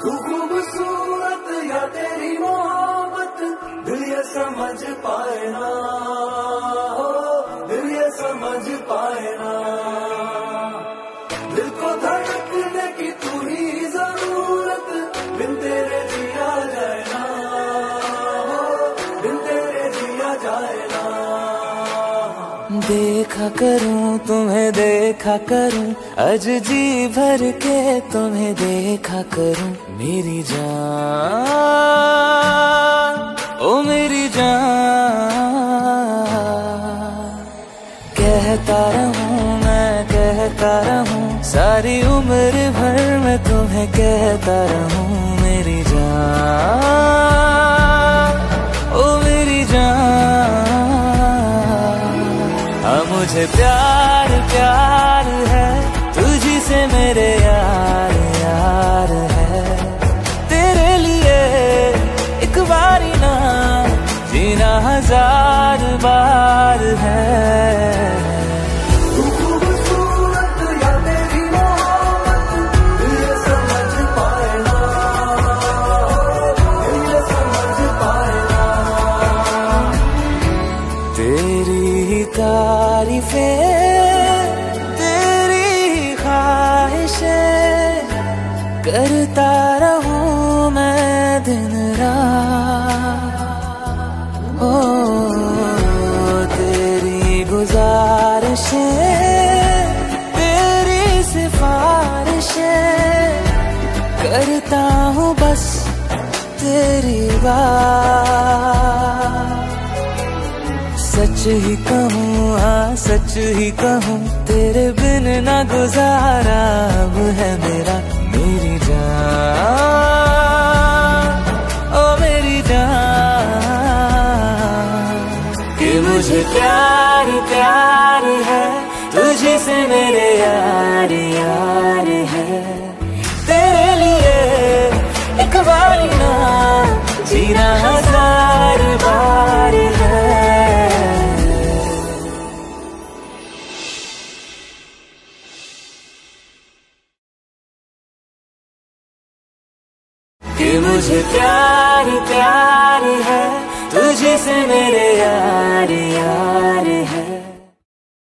तू खूबसूरत, या तेरी मोहब्बत, दिल ये समझ पाए ना। हो, दिल ये समझ पाए ना। दिल को धड़कने की तू ही ज़रूरत, बिन तेरे जिया जाए ना। हो, बिन तेरे जिया जाए ना। देखा करूँ तुम्हें देख करूँ अज जी भर के तुम्हें देखा करूँ। मेरी जान, ओ मेरी जान। कहता रहूँ, मैं कहता रहूँ, सारी उम्र भर मैं तुम्हें कहता रहूँ, मेरी जान। मुझे प्यार प्यार है। तुझी से मेरे यार यार है। तेरे लिए एक बारी ना जीना हज़ार बार है। करता रहूँ मैं दिन रात। ओ, तेरी गुजारिशें, तेरी सिफारिश करता हूँ बस तेरी बात। सच ही कहूँ हाँ सच ही कहूँ, तेरे बिन ना गुजारा मुझे प्यार प्यार है। तुझे से मेरे यार यार है। तेरे लिए एक बार ना जीना हज़ार बार है। कि मुझे प्यार प्यार है। तुझे से मेरे यार